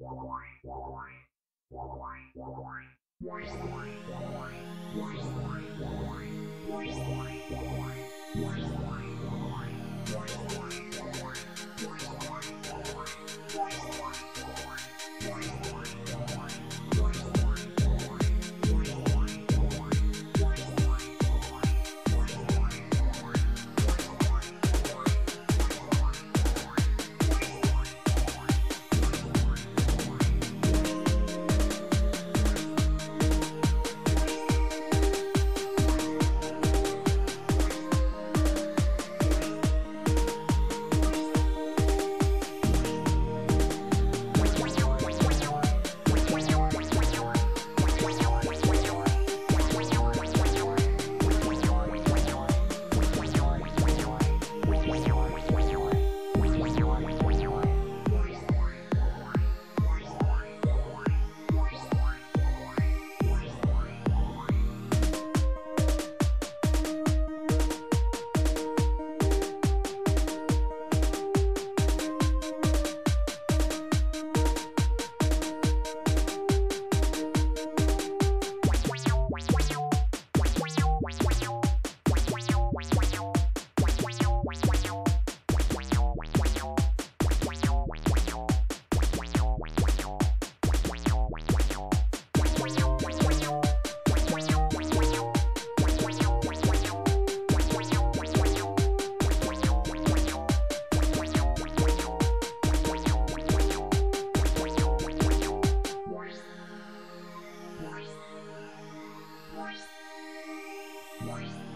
Wow. Bye.